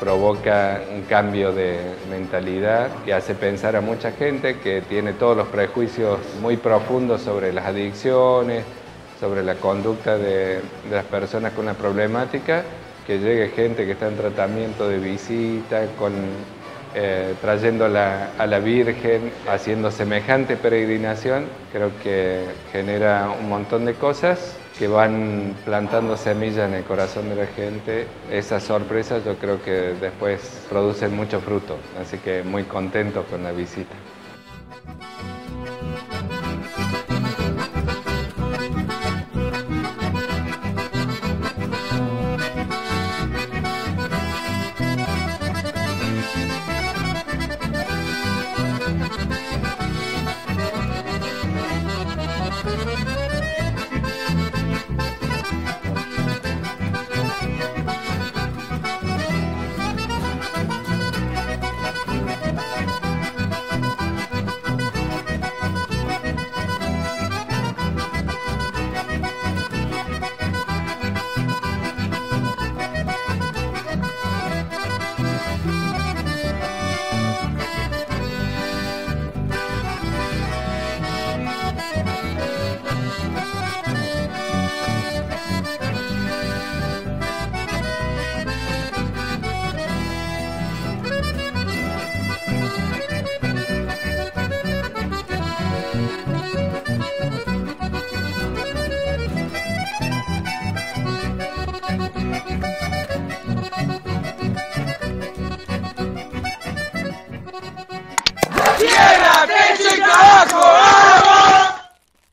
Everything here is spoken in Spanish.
provoca un cambio de mentalidad que hace pensar a mucha gente que tiene todos los prejuicios muy profundos sobre las adicciones, sobre la conducta de, las personas con una problemática, que llegue gente que está en tratamiento de visita, con, eh, trayendo a la Virgen, haciendo semejante peregrinación, creo que genera un montón de cosas que van plantando semillas en el corazón de la gente. Esas sorpresas yo creo que después producen mucho fruto, así que muy contento con la visita. tierra, techo y trabajo.